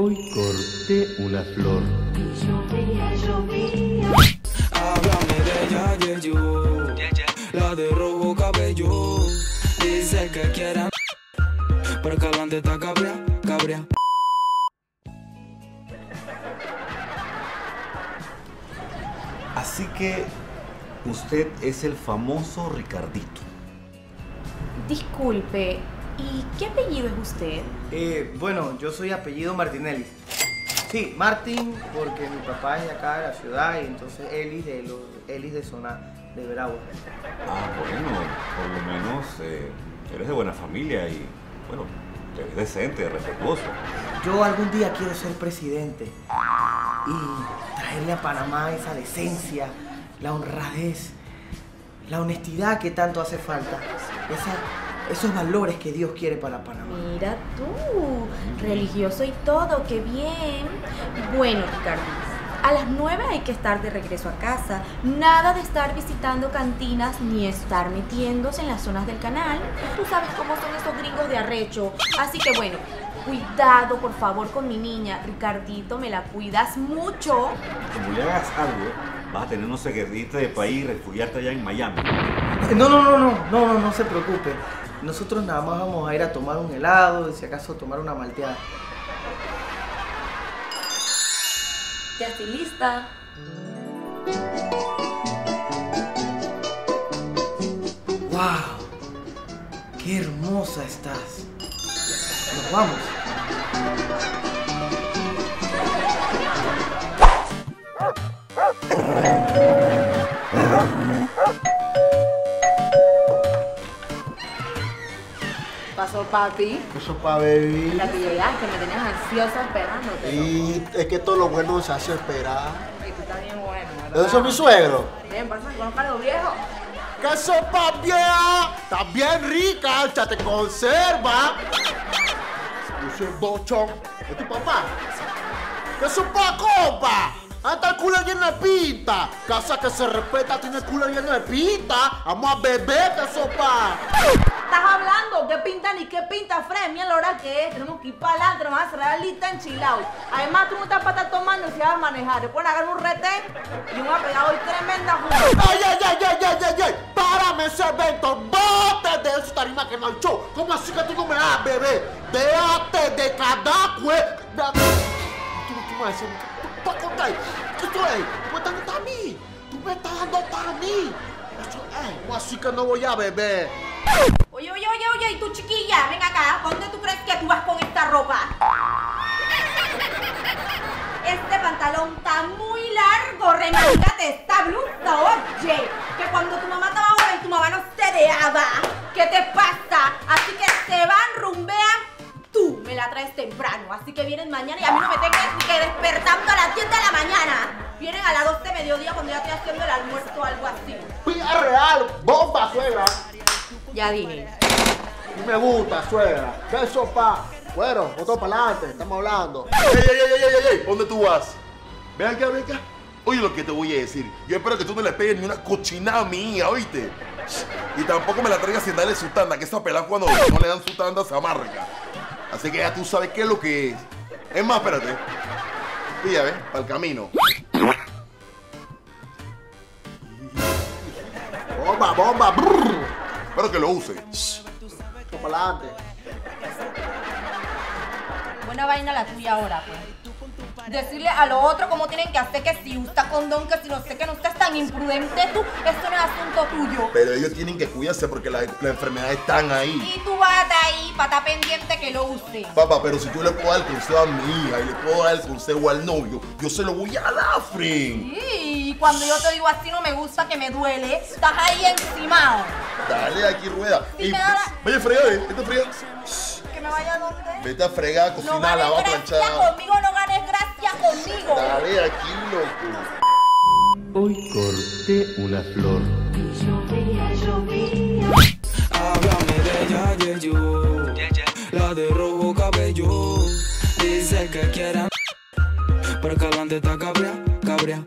Hoy corté una flor. Háblame de ella, yeah, yo. La de rojo cabello. Dice que quiera. Pero que adelante está cabria, cabria. Así que usted es el famoso Ricardito. Disculpe, ¿y qué apellido es usted? Eh, bueno, yo soy apellido Martinelli. Sí, Martín, porque mi papá es de acá de la ciudad y entonces Ellis de los Ellis de zona de Veragua. Ah, bueno, por lo menos eh, eres de buena familia y, bueno, eres decente, respetuoso. Yo algún día quiero ser presidente y traerle a Panamá esa decencia, la honradez, la honestidad que tanto hace falta, esa- esos valores que Dios quiere para Panamá. Mira tú, religioso y todo, qué bien. Bueno, Ricardo, a las 9 hay que estar de regreso a casa. Nada de estar visitando cantinas ni estar metiéndose en las zonas del canal. Tú sabes cómo son esos gringos de arrecho. Así que bueno, cuidado por favor con mi niña. Ricardito, me la cuidas mucho. Como le hagas algo, vas a tener unos secretistas de país y refugiarte allá en Miami. No, no, no, no, no, no, no se preocupe. Nosotros nada más vamos a ir a tomar un helado y si acaso tomar una malteada. Ya estoy lista. ¡Wow! ¡Qué hermosa estás! Nos vamos. Pasó papi. Eso pa' baby. La que llegaste, me tenías ansiosa esperándote. Y es que todo lo bueno se hace esperar. Y tú estás bien bueno, ¿verdad? Eso es mi suegro. Ven, pasa con los viejos. ¡Que sopa vieja! Está bien rica, ya te conserva. Yo soy bochón. ¿Es tu papá? ¡Que sopa copa! Hasta el culo lleno de pinta. Casa que se respeta tiene el culo lleno de pinta. Vamos a beber, que sopa. Estás hablando, ¿qué pinta ni qué pinta, Fred? Mira la hora que es, tenemos que ir para adelante, nos vamos a cerrar la lista enchilado. Además, tú no estás para estar tomando y si vas a manejar. Pueden agarrar un retén y me va a pegar hoy tremenda junta. ¡Ay, ay, ay, ay, ay, ay, ay! ¡Párame ese evento! ¡Bote de esa tarima que show! ¿Cómo así que tú no me das, bebé? ¡Déjate de cada cue... Tú, tú me vas a decir... ¿Tú tú tú? ¿Tú me estás dando a mí? ¿Tú me estás dando a mí? Eso, eh, ¿Cómo así que no voy a beber? Oye, y tú chiquilla, ven acá, ¿dónde tú crees que tú vas con esta ropa? Este pantalón está muy largo, remangate esta blusa, oye, que cuando tu mamá estaba joven, tu mamá no se dejaba. ¿Qué te pasa? Así que se van, rumbean, tú me la traes temprano, así que vienen mañana y a mí no me tengas ni que despertando a las 10 de la mañana. Vienen a las 12 de mediodía cuando ya estoy haciendo el almuerzo o algo así. ¡Pía real! ¡Bomba, suegra! Ya dije. Y me gusta, suegra. ¿Qué sopa? Bueno, otro para adelante, estamos hablando. ¡Ey, ey, ey, ey, ey, ey! ¿Dónde tú vas? Ven acá, ven acá. Oye lo que te voy a decir. Yo espero que tú no le pegues ni una cochinada mía, ¿oíste? Y tampoco me la traigas sin darle su tanda, que esa pelada cuando no le dan su tanda se amarga. Así que ya tú sabes qué es lo que es. Es más, espérate. Pilla, ¿ves? Para el camino. Bomba, bomba. brrr. Espero que lo use. Adelante. Buena vaina la tuya ahora, pues. Decirle a lo otro cómo tienen que hacer, que si usa condón, que si no sé, que no estás tan imprudente tú, esto no es asunto tuyo. Pero ellos tienen que cuidarse porque las las enfermedades están ahí. Y tú vas ahí para estar pendiente que lo use. Papá, pero si yo le puedo dar consejo a mi hija y le puedo dar el consejo al novio, yo se lo voy a dar, friend. Y cuando yo te digo así no me gusta, que me duele, estás ahí encimado. Dale aquí, rueda. Y, la- Vaya a fregar, eh. Vete a fregar. Que me vaya a donde. Vete a fregar, No cocinar, ganes lavar, planchar. conmigo, no ganes gracia conmigo. Dale aquí, loco. Hoy corté una flor. Háblame de ella, yeah, yo. La de rojo cabello. Dice que quiera. Pero que adelante está cabria, cabria.